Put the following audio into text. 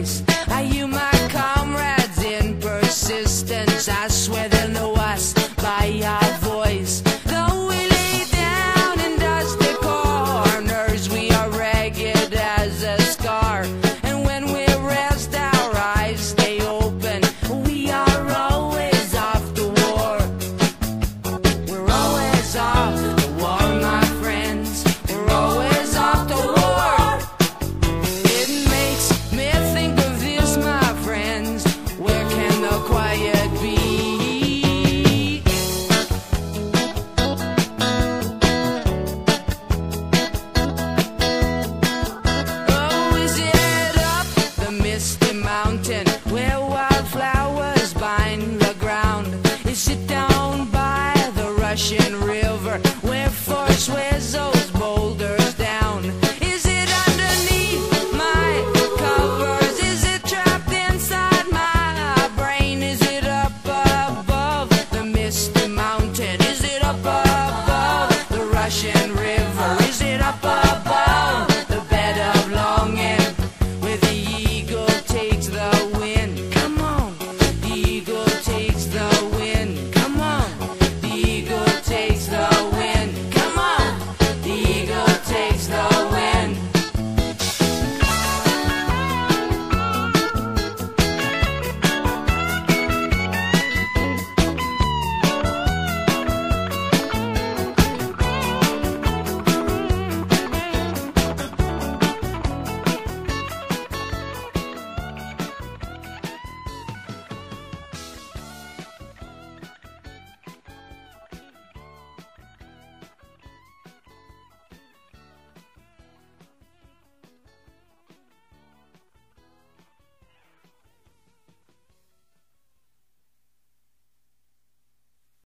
Are you my